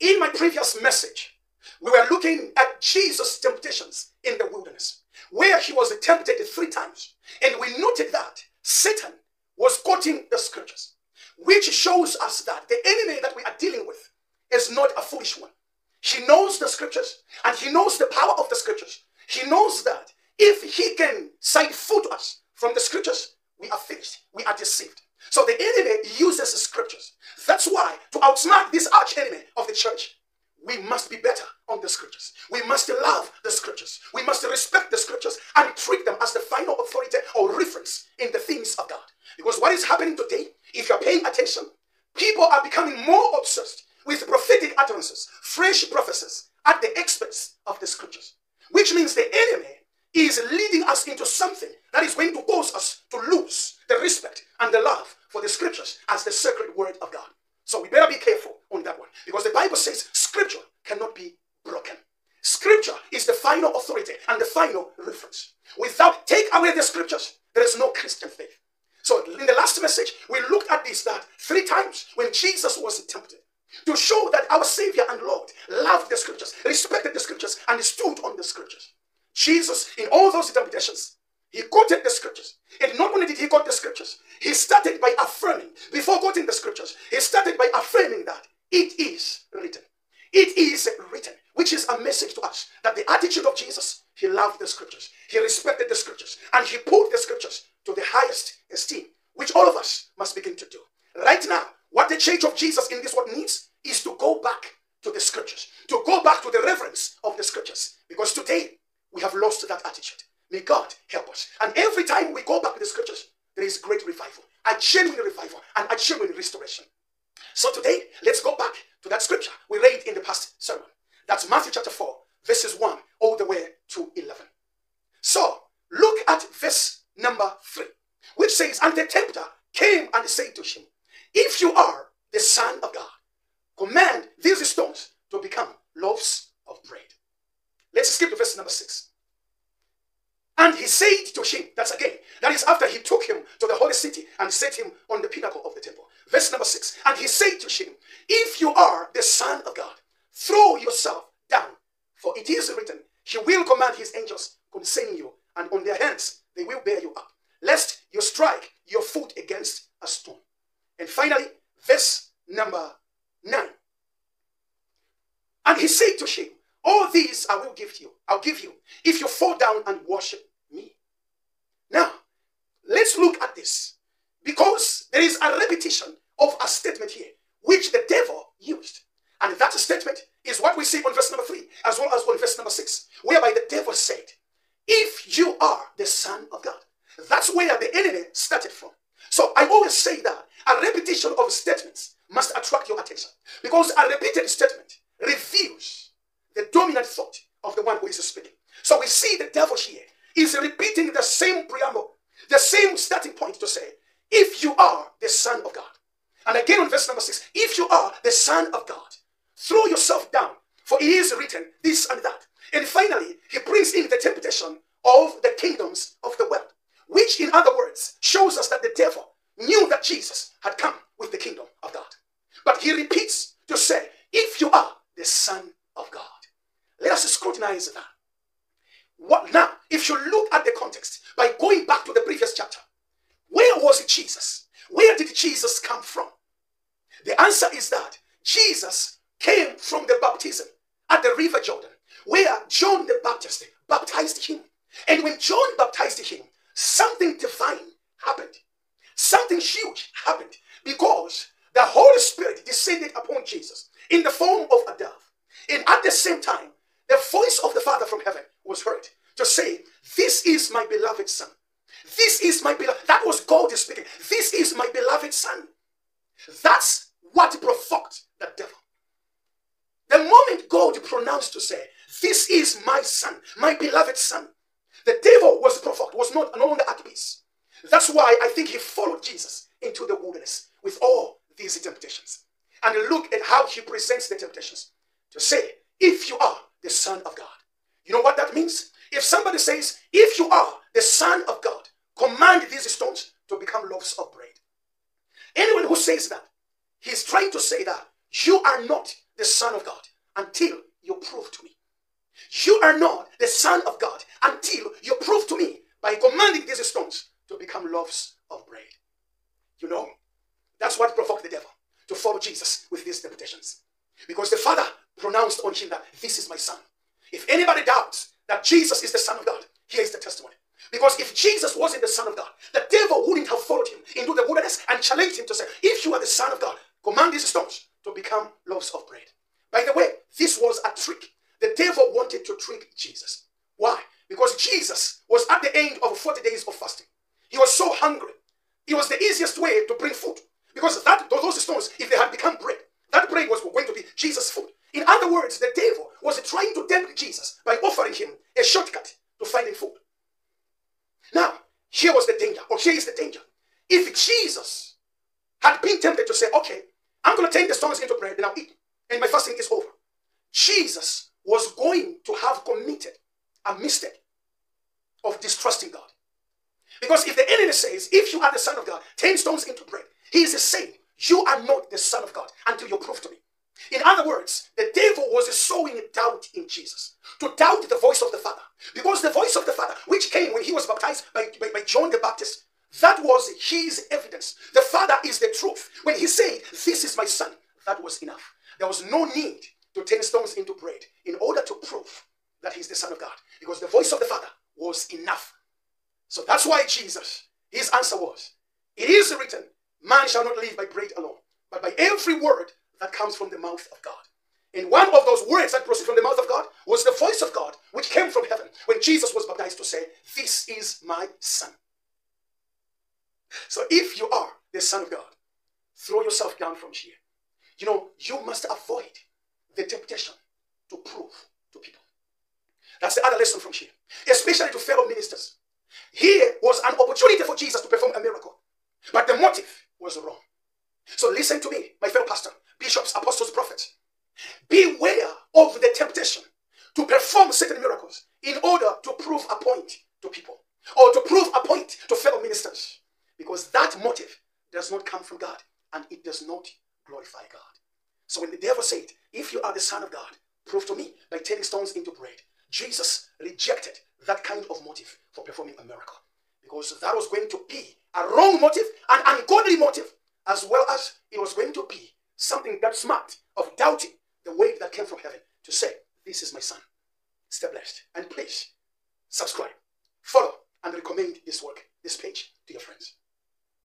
In my previous message, we were looking at Jesus' temptations in the wilderness, where he was tempted three times. And we noted that Satan was quoting the scriptures, which shows us that the enemy that we are dealing with is not a foolish one. He knows the scriptures and he knows the power of the scriptures. He knows that if he can side foot us from the scriptures, we are finished. We are deceived. So the enemy uses scriptures. That's why, to outsmart this arch enemy of the church, we must be better on the scriptures. We must love the scriptures. We must respect the scriptures and treat them as the final authority or reference in the things of God. Because what is happening today, if you're paying attention, people are becoming more obsessed with prophetic utterances, fresh prophecies at the expense of the scriptures, which means the enemy is leading us into something that is going to cause us to lose the respect and the love for the scriptures as the sacred word of God. So we better be careful on that one because the Bible says scripture cannot be broken. Scripture is the final authority and the final reference. Without take away the scriptures, there is no Christian faith. So in the last message, we looked at this that three times when Jesus show that our Savior and Lord loved the scriptures, respected the scriptures, and stood on the scriptures. Jesus, in all those interpretations, he quoted the scriptures. And not only did he quote the scriptures, he started by affirming, before quoting the scriptures, he started by affirming that it is written. It is written, which is a message to us that the attitude of Jesus, he loved the scriptures, he respected the scriptures, and he put the scriptures to the highest esteem, which all of us must begin to do. Right now, what the church of Jesus in this world needs go back to the scriptures, to go back to the reverence of the scriptures, because today we have lost that attitude. May God help us. And every time we go back to the scriptures, there is great revival, a genuine revival, and a genuine restoration. So today, let's go back to that scripture we read in the past sermon. That's Matthew chapter 4, verses 1 all the way to 11. So look at verse number 3, which says, And the tempter came and said to him, If you are the Son of God, command these stones to become loaves of bread. Let's skip to verse number 6. And he said to him, that's again, that is after he took him to the holy city and set him on the pinnacle of the temple. Verse number 6. And he said to him, If you are the Son of God, throw yourself down, for it is written, He will command His angels concerning you, and on their hands they will bear you up, lest you strike your foot against a stone. And finally, verse number 9. And he said to him, All these I will give you. I'll give you if you fall down and worship. Now, let's look at this because there is a repetition of a statement here which the devil used. And that statement is what we see on verse number 3 as well as on verse number 6, whereby the devil said, If you are the Son of God. That's where the enemy started from. So I always say that a repetition of statements must attract your attention because a repeated statement reveals the dominant thought of the one who is speaking. So we see the devil here is repeating the same preamble, the same starting point to say, if you are the Son of God. And again on verse number six, if you are the Son of God, throw yourself down, for it is written this and that. And finally, he brings in the temptation of the kingdoms of the world, which in other words shows us that the devil knew that Jesus had come with the kingdom of God. But he repeats to say, if you are the Son of God. Let us scrutinize that. What now, if you look at the context by going back to the previous chapter, where was Jesus? Where did Jesus come from? The answer is that Jesus came from the baptism at the river Jordan, where John the Baptist baptized him. And when John baptized him, something divine happened. Something huge happened because the Holy Spirit descended upon Jesus in the form of a dove. And at the same time, the voice of the Father from heaven was heard to say, This is my beloved Son. This is my beloved. That was God speaking. This is my beloved Son. That's what provoked the devil. The moment God pronounced to say, This is my Son, my beloved Son, the devil was provoked, was not no longer at peace. That's why I think he followed Jesus into the wilderness with all these temptations. And look at how he presents the temptations to say, if you are the Son of God. You know what that means? If somebody says, if you are the Son of God, command these stones to become loaves of bread. Anyone who says that, he's trying to say that you are not the Son of God until you prove to me. You are not the Son of God until you prove to me by commanding these stones to become loaves of bread. You know, that's what provoked the devil to follow Jesus with these temptations. Because the Father pronounced on him that this is my Son. If anybody doubts that Jesus is the Son of God, here is the testimony. Because if Jesus wasn't the Son of God, the devil wouldn't have followed him into the wilderness and challenged him to say, If you are the Son of God, command these stones to become loaves of bread. By the way, this was a trick. The devil wanted to trick Jesus. Why? Because Jesus was at the end of 40 days of fasting. He was so hungry. It was the easiest way to bring food. Because that those stones, if they had become bread, that bread was going to be Jesus' food. In other words, the devil was trying to tempt Jesus by offering him a shortcut to finding food. Now, here was the danger, or here is the danger. If Jesus had been tempted to say, okay, I'm going to turn the stones into bread and I'll eat, and my fasting is over, Jesus was going to have committed a mistake of distrusting God. Because if the enemy says, if you are the Son of God, turn stones into bread, he is saying, you are not the Son of God until you prove to me. In other words, the devil was sowing doubt in Jesus, to doubt the voice of the Father. Because the voice of the Father, which came when he was baptized by, by, by John the Baptist, that was his evidence. The Father is the truth. When he said, This is my Son, that was enough. There was no need to turn stones into bread in order to prove that he's the Son of God. Because the voice of the Father was enough. So that's why Jesus, his answer was, It is written, Man shall not live by bread alone, but by every word that comes from the mouth of God. And one of those words that proceed from the mouth of God was the voice of God, which came from heaven when Jesus was baptized to say, This is my Son. So if you are the Son of God, throw yourself down from here. You know, you must avoid the temptation to prove to people. That's the other lesson from here, especially to fellow ministers. Here was an opportunity for Jesus to perform a miracle, but the motive was wrong. So listen to me, my fellow pastor, bishops, apostles, prophets. Beware of the temptation to perform certain miracles in order to prove a point to people or to prove a point to fellow ministers because that motive does not come from God and it does not glorify God. So when the devil said, If you are the Son of God, prove to me by turning stones into bread, Jesus rejected that kind of motive for performing a miracle because that was going to be a wrong motive, an ungodly motive, as well as it was going to be something that smart of doubting the word that came from heaven to say, This is my son. Stay blessed. And please subscribe, follow, and recommend this work, this page to your friends.